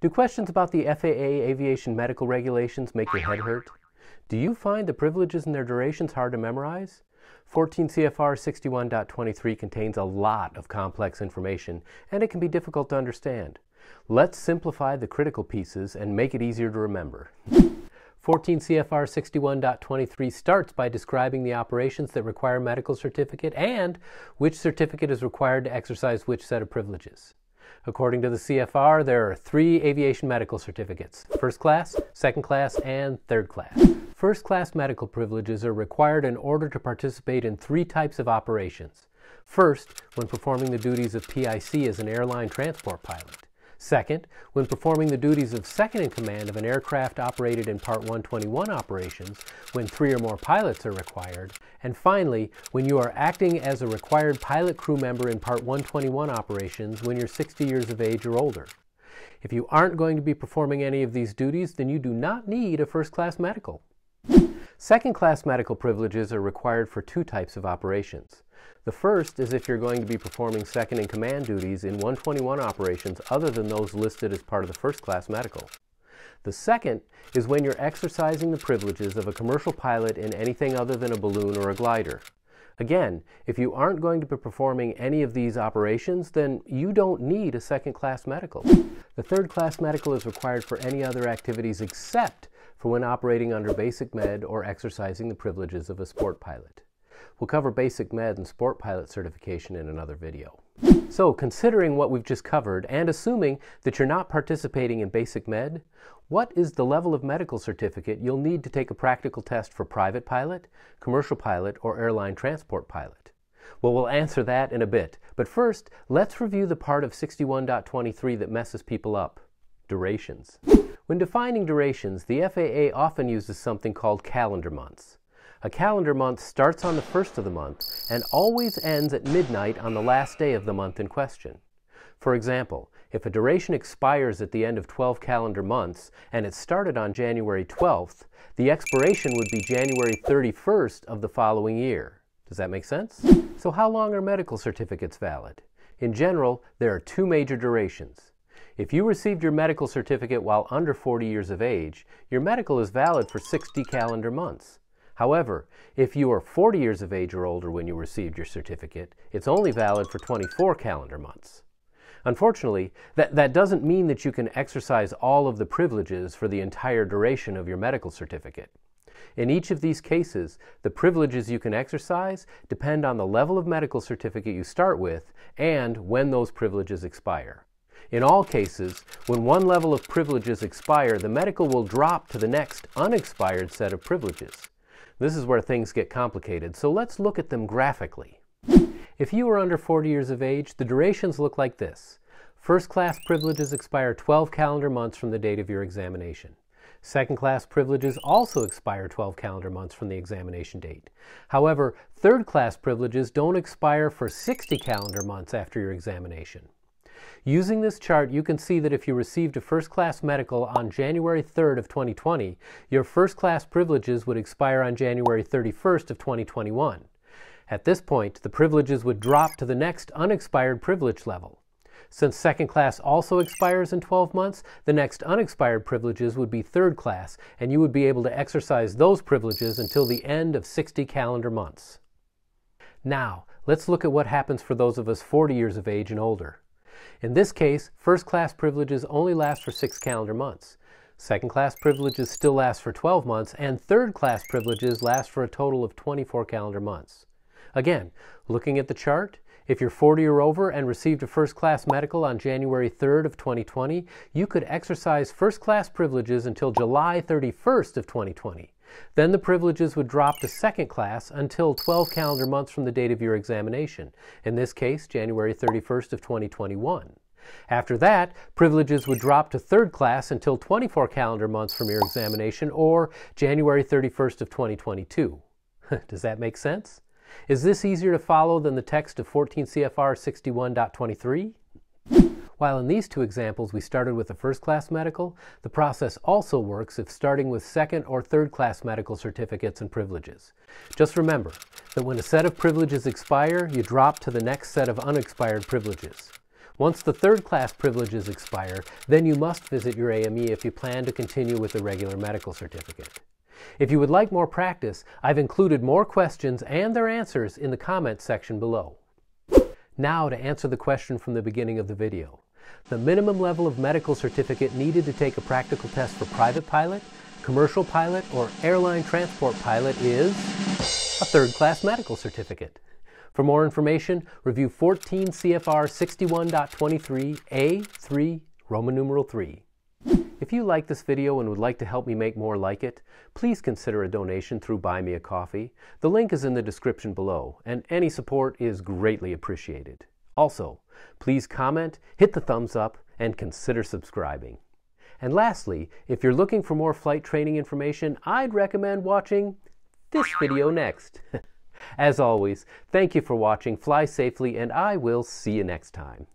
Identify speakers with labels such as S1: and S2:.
S1: Do questions about the FAA aviation medical regulations make your head hurt? Do you find the privileges and their durations hard to memorize? 14 CFR 61.23 contains a lot of complex information and it can be difficult to understand. Let's simplify the critical pieces and make it easier to remember. 14 CFR 61.23 starts by describing the operations that require medical certificate and which certificate is required to exercise which set of privileges. According to the CFR, there are three aviation medical certificates first class, second class, and third class. First class medical privileges are required in order to participate in three types of operations. First, when performing the duties of PIC as an airline transport pilot. Second, when performing the duties of second in command of an aircraft operated in Part 121 operations, when three or more pilots are required. And finally, when you are acting as a required pilot crew member in Part 121 operations when you're 60 years of age or older. If you aren't going to be performing any of these duties, then you do not need a first class medical. Second class medical privileges are required for two types of operations. The first is if you're going to be performing second in command duties in 121 operations other than those listed as part of the first class medical. The second is when you're exercising the privileges of a commercial pilot in anything other than a balloon or a glider. Again, if you aren't going to be performing any of these operations, then you don't need a second class medical. The third class medical is required for any other activities except for when operating under basic med or exercising the privileges of a sport pilot. We'll cover basic med and sport pilot certification in another video. So, considering what we've just covered and assuming that you're not participating in basic med, what is the level of medical certificate you'll need to take a practical test for private pilot, commercial pilot, or airline transport pilot? Well, we'll answer that in a bit, but first, let's review the part of 61.23 that messes people up durations. When defining durations, the FAA often uses something called calendar months. A calendar month starts on the first of the month and always ends at midnight on the last day of the month in question. For example, if a duration expires at the end of 12 calendar months and it started on January 12th, the expiration would be January 31st of the following year. Does that make sense? So how long are medical certificates valid? In general, there are two major durations. If you received your medical certificate while under 40 years of age, your medical is valid for 60 calendar months. However, if you are 40 years of age or older when you received your certificate, it's only valid for 24 calendar months. Unfortunately, that, that doesn't mean that you can exercise all of the privileges for the entire duration of your medical certificate. In each of these cases, the privileges you can exercise depend on the level of medical certificate you start with and when those privileges expire. In all cases, when one level of privileges expire, the medical will drop to the next unexpired set of privileges. This is where things get complicated, so let's look at them graphically. If you are under 40 years of age, the durations look like this. First class privileges expire 12 calendar months from the date of your examination. Second class privileges also expire 12 calendar months from the examination date. However, third class privileges don't expire for 60 calendar months after your examination. Using this chart, you can see that if you received a first class medical on January 3rd of 2020, your first class privileges would expire on January 31st of 2021. At this point, the privileges would drop to the next unexpired privilege level. Since second class also expires in 12 months, the next unexpired privileges would be third class, and you would be able to exercise those privileges until the end of 60 calendar months. Now, let's look at what happens for those of us 40 years of age and older. In this case, first class privileges only last for six calendar months. Second class privileges still last for 12 months, and third class privileges last for a total of 24 calendar months. Again, looking at the chart, if you're 40 or over and received a first class medical on January 3rd of 2020, you could exercise first class privileges until July 31st of 2020. Then the privileges would drop to second class until 12 calendar months from the date of your examination, in this case, January 31st of 2021. After that, privileges would drop to third class until 24 calendar months from your examination or January 31st of 2022. Does that make sense? Is this easier to follow than the text of 14 CFR 61.23? While in these two examples we started with a first class medical, the process also works if starting with second or third class medical certificates and privileges. Just remember that when a set of privileges expire, you drop to the next set of unexpired privileges. Once the third class privileges expire, then you must visit your AME if you plan to continue with the regular medical certificate. If you would like more practice, I've included more questions and their answers in the comments section below. Now to answer the question from the beginning of the video. The minimum level of medical certificate needed to take a practical test for private pilot, commercial pilot, or airline transport pilot is a third class medical certificate. For more information, review 14 CFR 61.23A3 Roman numeral 3. If you like this video and would like to help me make more like it, please consider a donation through Buy Me a Coffee. The link is in the description below, and any support is greatly appreciated. Also, please comment, hit the thumbs up, and consider subscribing. And lastly, if you're looking for more flight training information, I'd recommend watching this video next. As always, thank you for watching, fly safely, and I will see you next time.